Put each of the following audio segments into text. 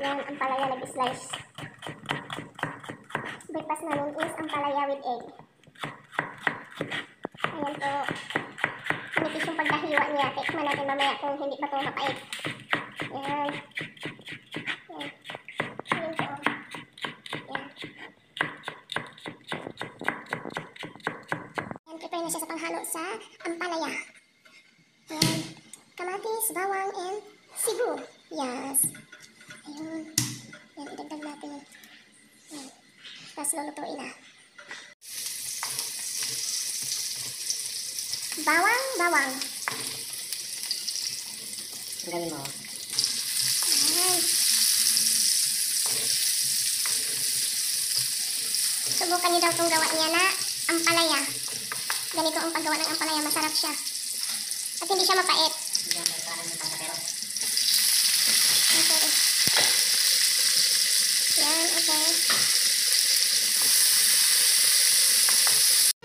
Yan, ang palaya nag-slice. Breakfast namin is ang palaya with egg. Ayan po. Manipis yung pagkahiwa niya. Tikman natin mamaya kung hindi pa ito mapait. Yan. Yan. Ayan po. Na siya sa panghalo sa ampalaya. Ayan. Kamatis, bawang, and sibu. Yes. Ayun. Yan, idagdag natin. Yan. Tapos lulutuin na. Bawang, bawang. Ang galing mo. Ayan. Subukan niyo daw itong gawa niya na ampalaya. Ganito ang paggawa ng ampalaya. Masarap siya. At hindi siya mapait. Hindi. Okay. Yan, okay.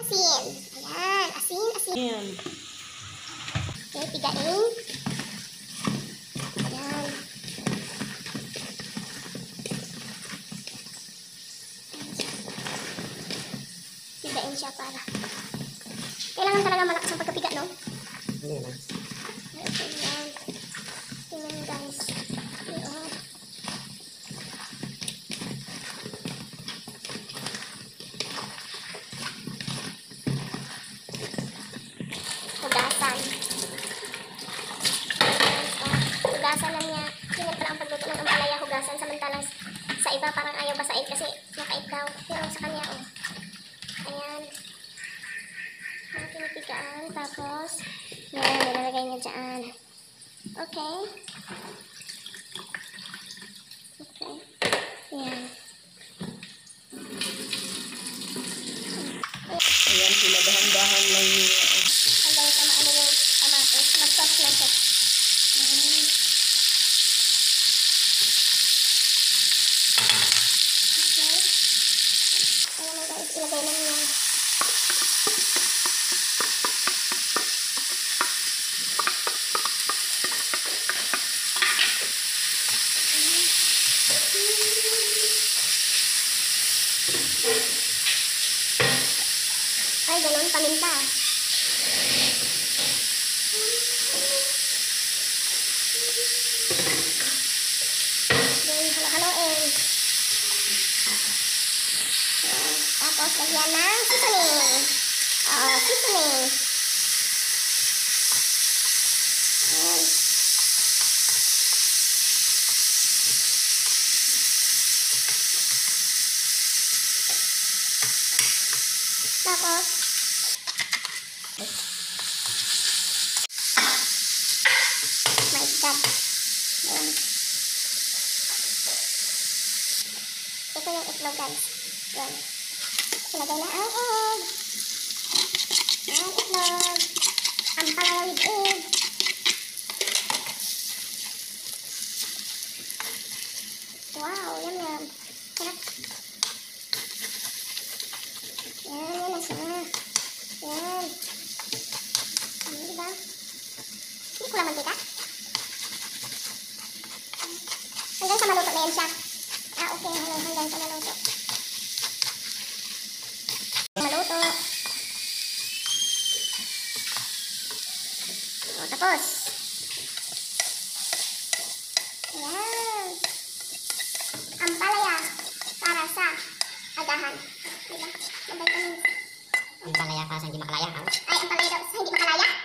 Asin. Ayan, asin, asin. Ayan. Okay, pigain. Ayan. Pigain siya para. Kailangan talaga malakas ang pagkapiga, no? Hindi na. Okay, yan. Tingnan guys. Ayan. Hugasan. Hugasan lang niya. Ganyan pala ang pagluto ng ampalaya, hugasan. Samantalang sa ayaw basain kasi mapait daw. Pero sa kanya, oh. Ayan. Ang pinipigaan. Tapos, yan, nilalagay niya dyan. Okay. Yan. Ayan, pinadahan-dahan lang niya. Hanggang sa maano yung kamatis. Mag-sauce na siya. Mm. Okay. Ayan na guys, ilagay lang niya. Ay, ganun, paminta. Tapos, lagyan ng seasoning. Oh, seasoning. Ayan. Tapos, my God. Ayan. Ito yung itlog guys. Yan. Ilagay na ang egg. Ang itlog. Ang palaya with egg. Wow, yum yum. Sarap. Yan, yan na siya. Yan. Ano, diba? Hindi ko naman kita. Hanggang sa maluto na yan siya. Ah, okay. Hanggang, hanggang sa maluto. Maluto. O, tapos. Ayan. Ang palaya para sa agahan. Diba? Mabay kami. Ang palaya ka sa hindi makalaya. Ha? Ay, ang palaya daw sa hindi makalaya.